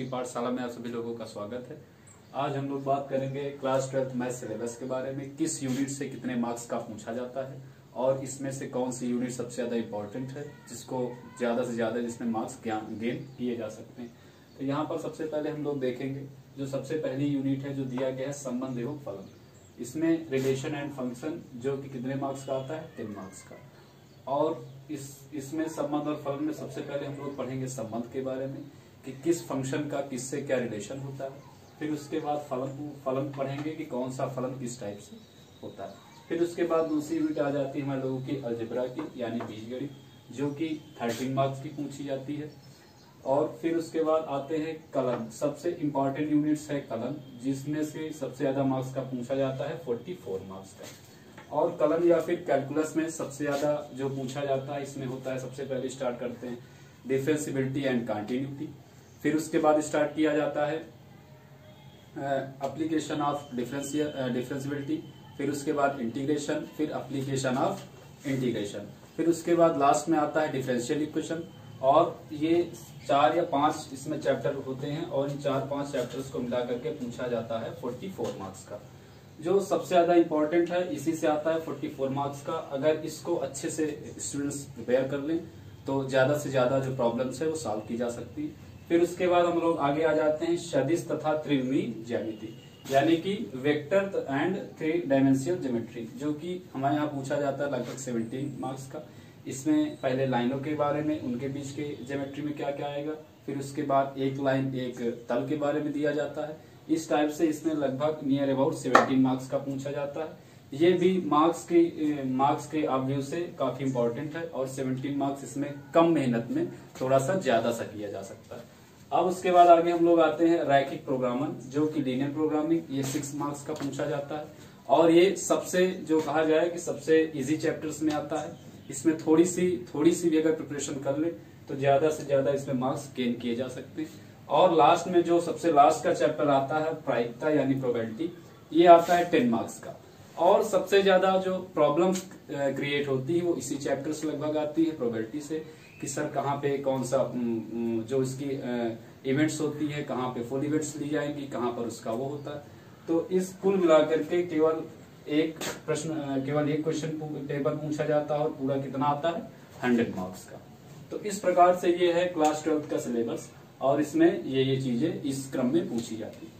की पाठशाला में आप सभी लोगों का स्वागत है। आज हम लोग बात करेंगे क्लास ट्वेल्थ मैथ सिलेबस के बारे में, किस यूनिट से कितने मार्क्स का पूछा जाता है और इसमें से कौन सी यूनिट सबसे ज़्यादा इम्पोर्टेंट है, जिसको ज़्यादा से ज़्यादा जिसमें मार्क्स गेन किए जा सकते हैं। तो यहाँ पर सबसे पहले हम लोग देखेंगे, जो सबसे पहली यूनिट है जो दिया गया है संबंध एवं फलन। इसमें रिलेशन एंड फ़ंक्शन जो कि कितने मार्क्स का आता है टेन मार्क्स का। और इस, इसमें संबंध और फलन में सबसे पहले हम लोग पढ़ेंगे संबंध के बारे में। कि किस फ़ंक्शन का किससे क्या रिलेशन होता है। फिर उसके बाद फलन फलन पढ़ेंगे कि कौन सा फलन किस टाइप से होता है। फिर उसके बाद दूसरी यूनिट आ जाती है हमारे लोगों की अलजेब्रा की, यानी बीजगणित, जो कि थर्टीन मार्क्स की पूछी जाती है। और फिर उसके बाद आते हैं कलन। सबसे इंपॉर्टेंट यूनिट्स है कलन, जिसमें से सबसे ज़्यादा मार्क्स का पूछा जाता है फोर्टी फोर मार्क्स का। और कलन या फिर कैलकुलस में सबसे ज़्यादा जो पूछा जाता है, इसमें होता है, सबसे पहले स्टार्ट करते हैं डिफेंसिबिलिटी एंड कंटिन्यूटी फिर उसके बाद स्टार्ट किया जाता है अप्लीकेशन ऑफ़ डिफरेंसिबिलिटी फिर उसके बाद इंटीग्रेशन फिर अप्लीकेशन ऑफ़ इंटीग्रेशन फिर उसके बाद लास्ट में आता है डिफरेंशियल इक्वेशन और ये चार या पाँच इसमें चैप्टर होते हैं और इन चार पाँच चैप्टर्स को मिला करके पूछा जाता है फोर्टी फोर मार्क्स का। जो सबसे ज़्यादा इंपॉर्टेंट है, इसी से आता है फोर्टी फोर मार्क्स का। अगर इसको अच्छे से स्टूडेंट्स प्रिपेयर कर लें तो ज़्यादा से ज़्यादा जो प्रॉब्लम्स है वो सॉल्व की जा सकती है। फिर उसके बाद हम लोग आगे आ जाते हैं सदिश तथा त्रिवी ज्यामिति। यानी कि vector and three dimensional geometry, जो कि हमारे यहाँ पूछा जाता है लगभग सेवनटीन मार्क्स का। इसमें पहले लाइनों के बारे में, उनके बीच के ज्योमेट्री में क्या क्या आएगा, फिर उसके बाद एक लाइन एक तल के बारे में दिया जाता है। इस टाइप से इसमें लगभग नियर अबाउट सेवेंटीन मार्क्स का पूछा जाता है। ये भी मार्क्स के मार्क्स के आप व्यू से काफ़ी इंपॉर्टेंट है और 17 मार्क्स इसमें कम मेहनत में थोड़ा सा ज़्यादा सा किया जा सकता है। अब उसके बाद आगे हम लोग आते हैं रैखिक प्रोग्रामर, जो कि लीनियर प्रोग्रामिंग ये सिक्स मार्क्स का पूछा जाता है। और ये सबसे, जो कहा जाए कि सबसे इजी चैप्टर्स में आता है। इसमें थोड़ी सी थोड़ी सी भी अगर प्रिपरेशन कर ले तो ज़्यादा से ज़्यादा इसमें मार्क्स गेन किए जा सकते हैं। और लास्ट में जो सबसे लास्ट का चैप्टर आता है, प्रायिकता यानी प्रोबेबिलिटी ये आता है टेन मार्क्स का। और सबसे ज़्यादा जो प्रॉब्लम क्रिएट होती है, वो इसी चैप्टर से लगभग आती है प्रोबेबिलिटी से। कि सर कहाँ पे कौन सा जो इसकी इवेंट्स होती है कहाँ पे फुल इवेंट्स ली जाएँगी कहाँ पर उसका वो होता है। तो इस कुल मिलाकर के केवल एक प्रश्न केवल एक क्वेश्चन पेपर पूछा जाता है और पूरा कितना आता है? हंड्रेड मार्क्स का। तो इस प्रकार से ये है क्लास ट्वेल्थ का सिलेबस और इसमें ये ये चीज़ें इस क्रम में पूछी जाती है।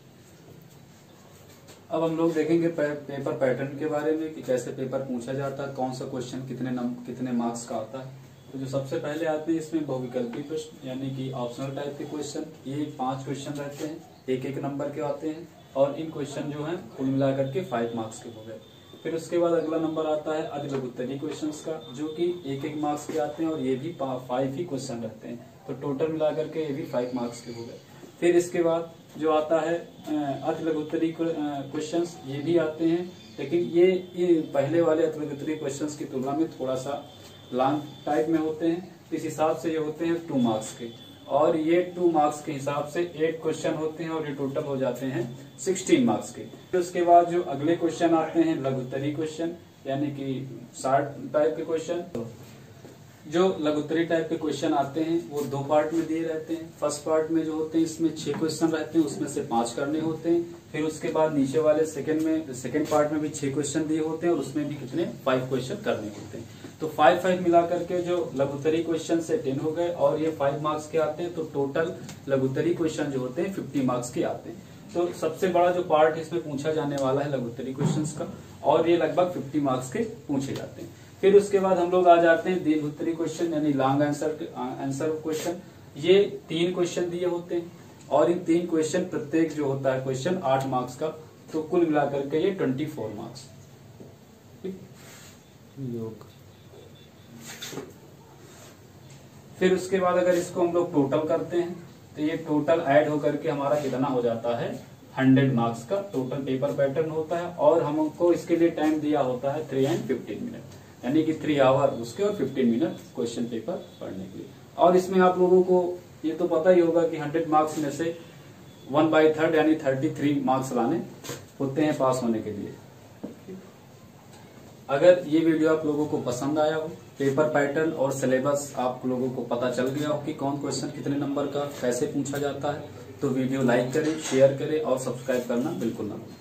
अब हम लोग देखेंगे पेपर पैटर्न के बारे में कि कैसे पेपर पूछा जाता है कौन सा क्वेश्चन कितने नम, कितने मार्क्स का आता है। तो जो सबसे पहले आते हैं इसमें बहुविकल्पी प्रश्न यानी कि ऑप्शनल टाइप के क्वेश्चन ये पाँच क्वेश्चन रहते हैं एक एक नंबर के आते हैं और इन क्वेश्चन जो है कुल मिलाकर के फाइव मार्क्स के हो गए। फिर उसके बाद अगला नंबर आता है अति लघुत्तरी क्वेश्चन का जो कि एक एक मार्क्स के आते हैं और ये भी फाइव ही क्वेश्चन रहते हैं। तो टोटल मिलाकर के ये भी फाइव मार्क्स के हो गए। फिर इसके बाद जो आता है अति लघुत्तरी क्वेश्चन ये भी आते हैं। लेकिन ये, ये पहले वाले अति लघुत्तरी क्वेश्चन की तुलना में थोड़ा सा लॉन्ग टाइप में होते हैं। इस हिसाब से ये होते हैं टू मार्क्स के। और ये टू मार्क्स के हिसाब से एट क्वेश्चन होते हैं और ये टोटल हो जाते हैं सिक्सटीन मार्क्स के। फिर उसके बाद जो अगले क्वेश्चन आते हैं, लघुतरी क्वेश्चन यानी कि साठ टाइप के क्वेश्चन जो लघुतरी टाइप के क्वेश्चन आते हैं, वो दो पार्ट में दिए रहते हैं। फ़र्स्ट पार्ट में जो होते हैं, इसमें छह क्वेश्चन रहते हैं, उसमें से पाँच करने होते हैं। फिर उसके बाद नीचे वाले सेकंड में सेकंड पार्ट में भी छह क्वेश्चन दिए होते हैं और उसमें भी कितने? फाइव क्वेश्चन करने होते हैं। तो फाइव फाइव मिला करके जो लघुतरी क्वेश्चन से टेन हो गए और ये फाइव मार्क्स के आते हैं तो टोटल लघुतरी क्वेश्चन जो होते हैं फिफ्टी मार्क्स के आते हैं। तो सबसे बड़ा जो पार्ट इसमें पूछा जाने वाला है लघुतरी क्वेश्चन का, और ये लगभग फिफ्टी मार्क्स के पूछे जाते हैं। फिर उसके बाद हम लोग आ जाते हैं दीर्घोत्तरी क्वेश्चन यानी लॉन्ग आंसर आंसर क्वेश्चन ये तीन क्वेश्चन दिए होते हैं। और इन तीन क्वेश्चन प्रत्येक जो होता है क्वेश्चन आठ मार्क्स का तो कुल मिलाकर के ये ट्वेंटी फोर मार्क्स योग। फिर उसके बाद अगर इसको हम लोग टोटल करते हैं तो ये टोटल ऐड होकर के हमारा कितना हो जाता है? हंड्रेड मार्क्स का टोटल पेपर पैटर्न होता है। और हमको इसके लिए टाइम दिया होता है थ्री एंड फिफ्टीन मिनट यानी कि थ्री आवर उसके और फिफ्टीन मिनट क्वेश्चन पेपर पढ़ने के लिए। और इसमें आप लोगों को ये तो पता ही होगा कि हंड्रेड मार्क्स में से वन बाई थर्ड यानी थर्टी थ्री मार्क्स लाने होते हैं पास होने के लिए। अगर ये वीडियो आप लोगों को पसंद आया हो पेपर पैटर्न और सिलेबस आप लोगों को पता चल गया हो कि कौन क्वेश्चन कितने नंबर का, कैसे पूछा जाता है तो वीडियो लाइक करें शेयर करें और सब्सक्राइब करना बिल्कुल ना भूलें।